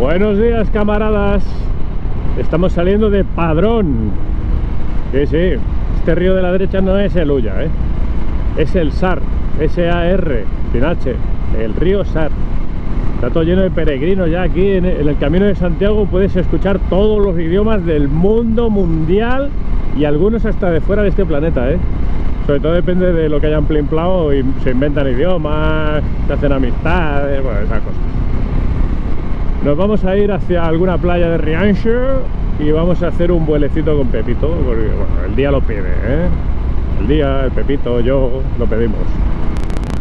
Buenos días camaradas Estamos saliendo de Padrón Sí, sí Este río de la derecha no es el Ulla, ¿eh? Es el SAR S-A-R Sin H El río SAR Está todo lleno de peregrinos ya aquí en el camino de Santiago Puedes escuchar todos los idiomas del mundo mundial Y algunos hasta de fuera de este planeta, ¿eh? Sobre todo depende de lo que hayan plimplado y se inventan idiomas, se hacen amistades, bueno, esas cosas. Nos vamos a ir hacia alguna playa de Riancho y vamos a hacer un vuelecito con Pepito, porque bueno, el día lo pide, ¿eh? El día, el Pepito, yo lo pedimos.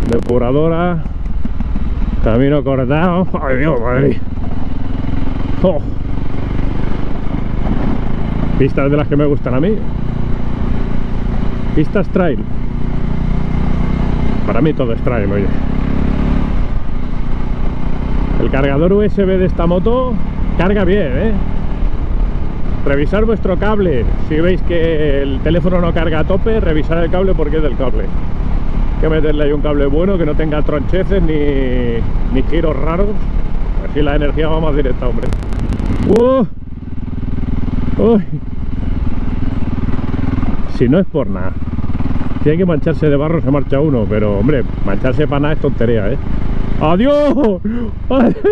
Depuradora, camino cortado. ¡Ay Dios, madre! Oh. Pistas de las que me gustan a mí. Pistas trail. Para mí todo es trail, oye. El cargador USB de esta moto carga bien, ¿eh? Revisar vuestro cable. Si veis que el teléfono no carga a tope, revisar el cable porque es del cable. Que meterle ahí un cable bueno que no tenga troncheces ni, ni giros raros. Así la energía va más directa, hombre. ¡Uh! ¡Uy! Si no es por nada. Si hay que mancharse de barro se marcha uno, pero hombre, mancharse para nada es tontería, ¿eh? ¡Adiós!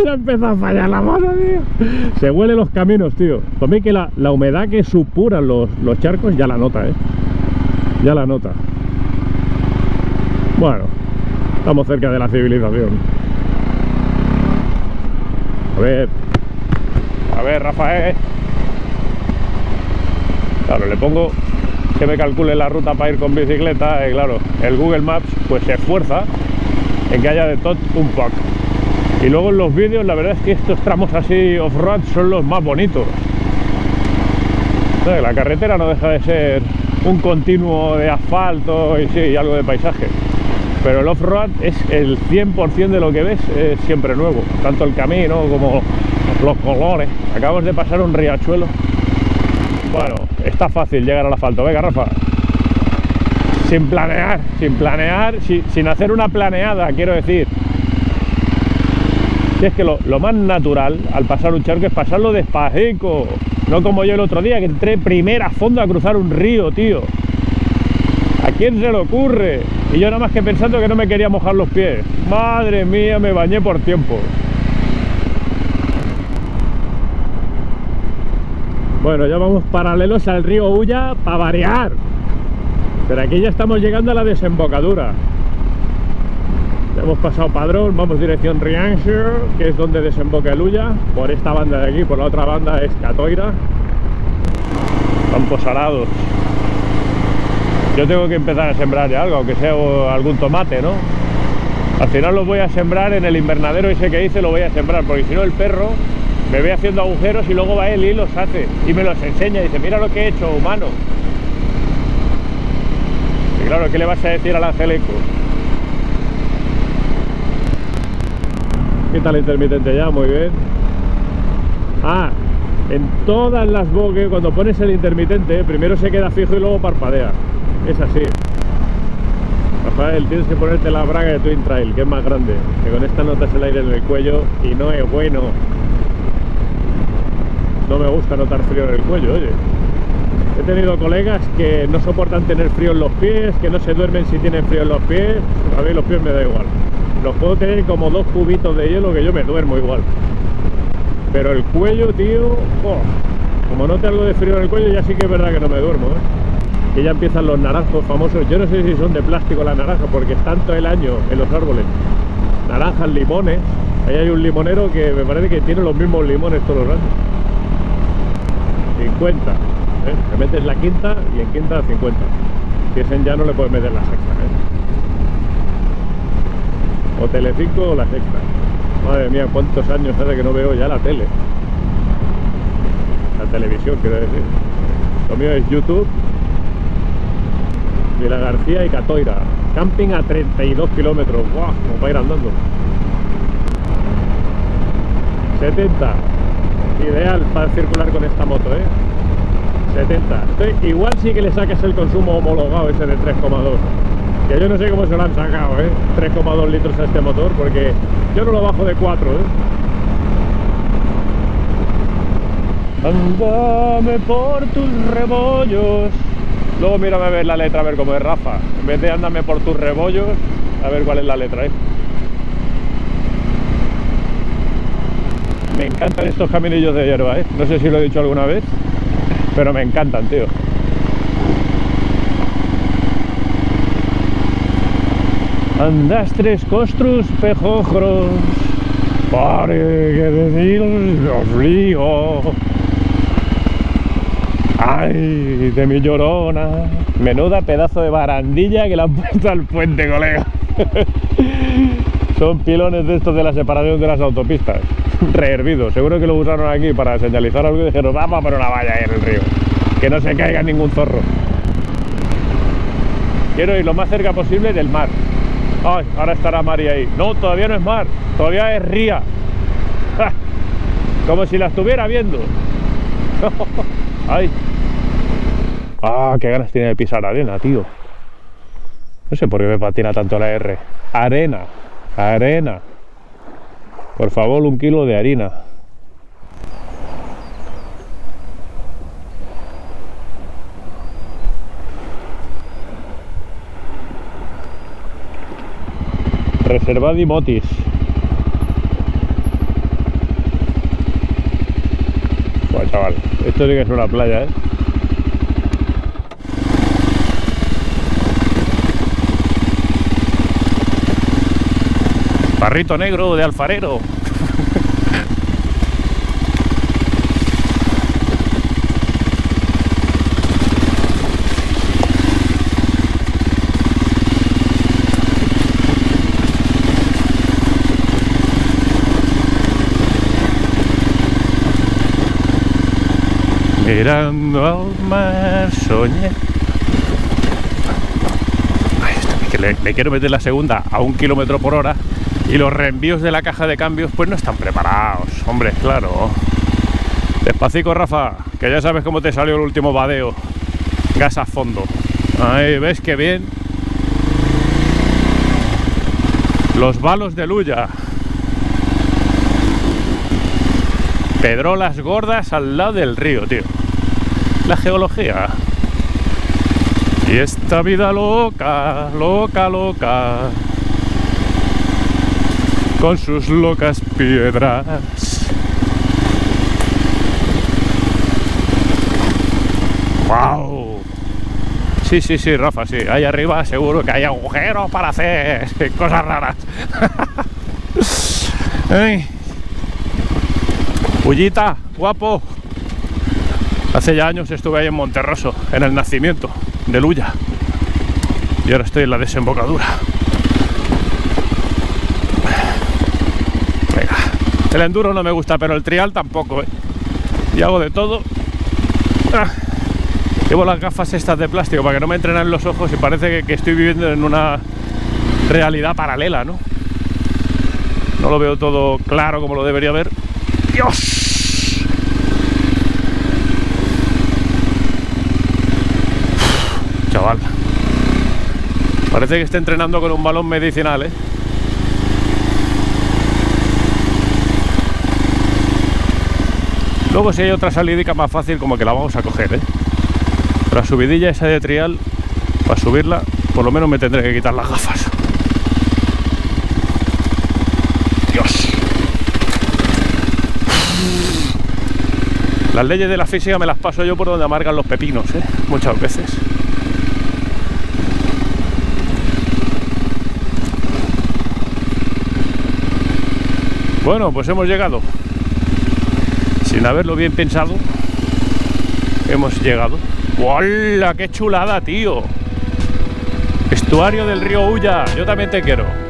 Ya empieza a fallar la mano, tío. Se huele los caminos, tío. Para que la, la, humedad que supuran los, los charcos ya la nota, ¿eh? Ya la nota. Bueno, estamos cerca de la civilización. A ver. A ver, Rafael. Claro, le pongo que me calcule la ruta para ir con bicicleta y claro, el Google Maps pues se esfuerza en que haya de todo un poco. Y luego en los vídeos la verdad es que estos tramos así off-road son los más bonitos. La carretera no deja de ser un continuo de asfalto y sí, algo de paisaje. Pero el off-road es el 100% de lo que ves, es siempre nuevo. Tanto el camino como los colores. Acabamos de pasar un riachuelo. Bueno, está fácil llegar al asfalto. Venga, Rafa sin planear, sin planear, sin, hacer una planeada, quiero decir. Si es que lo, más natural al pasar un charco es pasarlo despacito, no como yo el otro día que entré primera a fondo a cruzar un río, tío. ¿A quién se le ocurre? Y yo nada más que pensando que no me quería mojar los pies. Madre mía, me bañé por tiempo. Bueno, ya vamos paralelos al río Ulla para variar. Pero aquí ya estamos llegando a la desembocadura. hemos pasado Padrón, vamos dirección Riancho, que es donde desemboca el Ulla. Por esta banda de aquí, por la otra banda es Catoira. Campos salados. Yo tengo que empezar a sembrar algo, aunque sea algún tomate, ¿no? Al final lo voy a sembrar en el invernadero ese que hice, lo voy a sembrar, porque si no el perro me ve haciendo agujeros y luego va él y los hace y me los enseña y dice, mira lo que he hecho, humano claro, ¿qué le vas a decir al Angelico? ¿Qué tal el intermitente ya? Muy bien. Ah, en todas las bogues, cuando pones el intermitente, primero se queda fijo y luego parpadea. Es así. Rafael, tienes que ponerte la braga de Twin Trail, que es más grande. Que con esta notas el aire en el cuello y no es bueno. No me gusta notar frío en el cuello, oye. He tenido colegas que no soportan tener frío en los pies, que no se duermen si tienen frío en los pies. A mí los pies me da igual. Los puedo tener como dos cubitos de hielo que yo me duermo igual. Pero el cuello, tío, como no algo de frío en el cuello, ya sí que es verdad que no me duermo. ¿eh? Que ya empiezan los naranjos famosos. Yo no sé si son de plástico la naranja, porque están todo el año en los árboles. Naranjas, limones. Ahí hay un limonero que me parece que tiene los mismos limones todos los años. 50. ¿Eh? Me metes la quinta y en quinta 50. Si es en ya no le puedes meter la sexta. ¿eh? O Telecinco o la sexta. Madre mía, cuántos años hace que no veo ya la tele. La televisión, quiero decir. Lo mío es YouTube. Vila García y Catoira. Camping a 32 kilómetros. ¡Guau! Como para ir andando. 70. Ideal para circular con esta moto, ¿eh? 70. igual sí que le sacas el consumo homologado ese de 3,2. Que yo no sé cómo se lo han sacado, ¿eh? 3,2 litros a este motor, porque yo no lo bajo de 4, ¿eh? Andame por tus rebollos. Luego mírame a ver la letra, a ver cómo es Rafa. En vez de andame por tus rebollos, a ver cuál es la letra, ¿eh? Me encantan estos caminillos de hierba, ¿eh? No sé si lo he dicho alguna vez, pero me encantan, tío. Andastres costrus pejojros, pare que decir los ríos. Ay, de mi llorona. Menuda pedazo de barandilla que le han puesto al puente, colega. Son pilones de estos de la separación de las autopistas. Rehervidos. Seguro que lo usaron aquí para señalizar algo y dijeron, vamos a poner una valla ahí en el río. Que no se caiga ningún zorro. Quiero ir lo más cerca posible del mar. Ahora estará Mari ahí. No, todavía no es mar, todavía es ría. Como si la estuviera viendo. Ay. Ah, qué ganas tiene de pisar arena, tío. No sé por qué me patina tanto la R. Arena, arena. Por favor, un kilo de harina. Reservadi Motis. Chaval, esto sí que es una playa, ¿eh? Barrito negro de alfarero. Mirando al mar soñé. Ay, que le, le quiero meter la segunda a un kilómetro por hora y los reenvíos de la caja de cambios pues no están preparados. Hombre, claro. Despacito, Rafa, que ya sabes cómo te salió el último badeo. Gas a fondo. Ahí, ¿ves qué bien? Los balos de Luya. Pedrolas gordas al lado del río, tío. La geología. Y esta vida loca, loca, loca. Con sus locas piedras. ¡Wow! Sí, sí, sí, Rafa, sí. Ahí arriba seguro que hay agujeros para hacer cosas raras. Ay. Ullita, guapo. Hace ya años estuve ahí en Monterroso, en el nacimiento de Luya. Y ahora estoy en la desembocadura. Venga. El enduro no me gusta, pero el trial tampoco, ¿eh? Y hago de todo. Ah. Llevo las gafas estas de plástico para que no me entrenen los ojos y parece que, estoy viviendo en una realidad paralela, ¿no? No lo veo todo claro como lo debería ver. ¡Dios! Chaval. Parece que está entrenando con un balón medicinal, ¿eh? Luego si hay otra salidica más fácil como que la vamos a coger, ¿eh? La subidilla esa de trial, para subirla, por lo menos me tendré que quitar las gafas. Dios. Las leyes de la física me las paso yo por donde amargan los pepinos, ¿eh? muchas veces. Bueno, pues hemos llegado. Sin haberlo bien pensado, hemos llegado. ¡Hola! ¡Qué chulada, tío! Estuario del río Ulla. Yo también te quiero.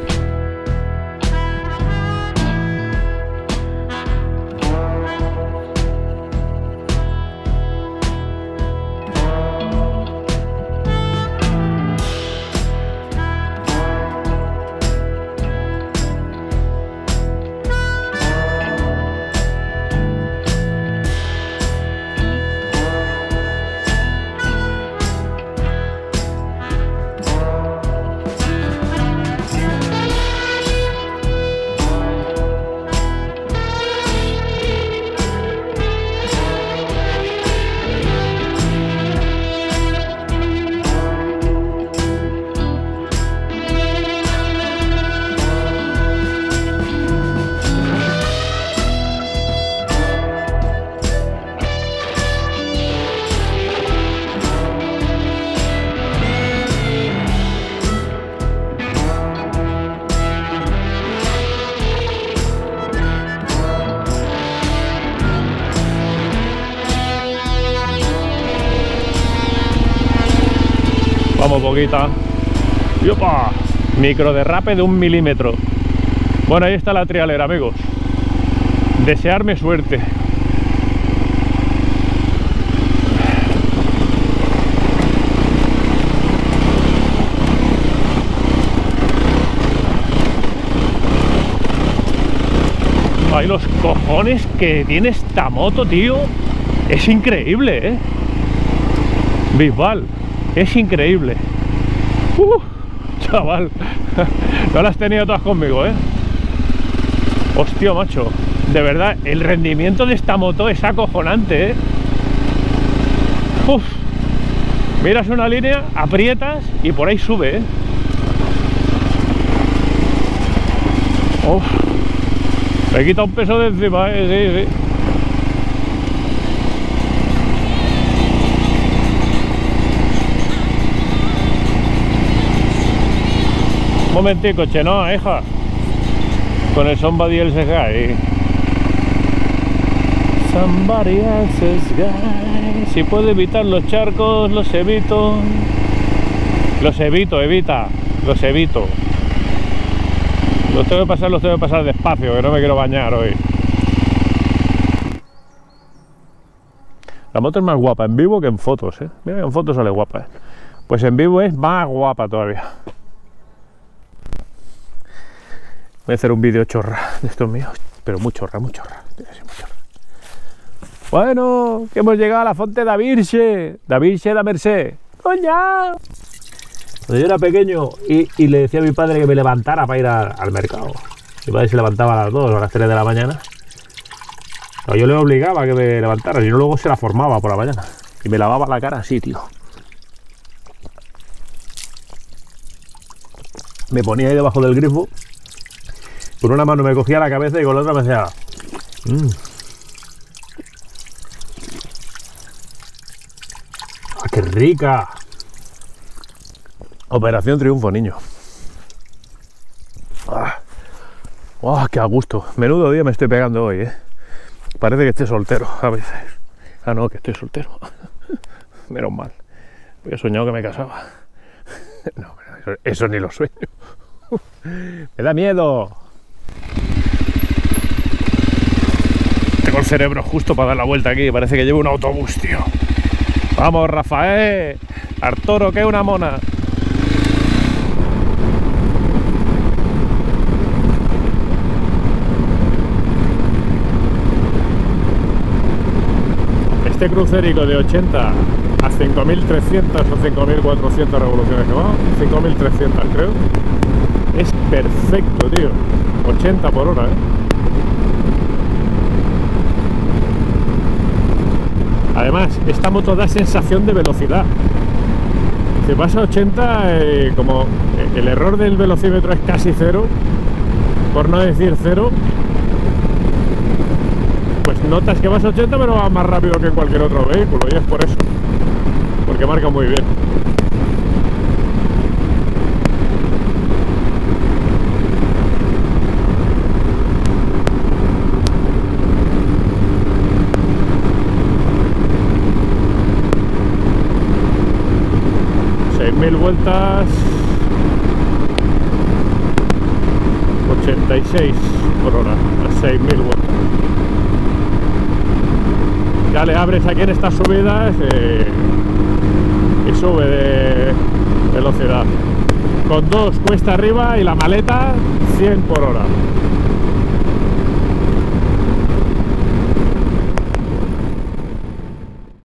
Vamos poquita. Y opa, micro derrape de un milímetro. Bueno, ahí está la trialera, amigos. Desearme suerte. Ay, los cojones que tiene esta moto, tío. Es increíble, ¿eh? Bisbal, es increíble. Chaval, no las tenido todas conmigo, ¿eh? Hostia, macho. De verdad, el rendimiento de esta moto es acojonante, ¿eh? Uf. Miras una línea, aprietas y por ahí sube, ¿eh? Uf. Me quita un peso de encima, ¿eh? Sí, sí. Un momentico, no, hija. Con el somebody else's guy. Somebody else's guy. Si puedo evitar los charcos, los evito. Los evito, evita. Los evito. Los tengo que pasar, los tengo que pasar despacio, que no me quiero bañar hoy. La moto es más guapa en vivo que en fotos, ¿eh? Mira que en fotos sale guapa, ¿eh? Pues en vivo es más guapa todavía. Voy a hacer un vídeo chorra de estos míos, pero muy chorra, muy chorra. Bueno, que hemos llegado a la fonte da Virche, da Virche da Merced. ¡Coña! Cuando yo era pequeño y, le decía a mi padre que me levantara para ir al mercado. Mi padre se levantaba a las 2 o a las 3 de la mañana. yo le obligaba a que me levantara, y luego se la formaba por la mañana. Y me lavaba la cara así, tío. Me ponía ahí debajo del grifo. Con una mano me cogía la cabeza y con la otra me decía... Mmm. ¡Qué rica! Operación Triunfo, niño. Ah, ¡Qué a gusto! Menudo día me estoy pegando hoy, ¿eh? Parece que estoy soltero a veces. Ah, no, que estoy soltero. Menos mal. He soñado que me casaba. No, eso, eso ni lo sueño. Me da miedo. Tengo el cerebro justo para dar la vuelta aquí. Parece que llevo un autobús, tío. Vamos, Rafael. Arturo, que una mona. este crucerico de 80 a 5300 o 5400 revoluciones que va, 5300 creo, es perfecto, tío. 80 por hora, ¿eh? Además, esta moto da sensación de velocidad. Si vas a 80, eh, como el error del velocímetro es casi cero, por no decir cero, pues notas que vas a 80 pero va más rápido que cualquier otro vehículo y es por eso porque marca muy bien mil vueltas. 86 por hora a 6.000 vueltas. Ya le abres aquí en estas subidas eh, y sube de velocidad. Con dos cuesta arriba y la maleta 100 por hora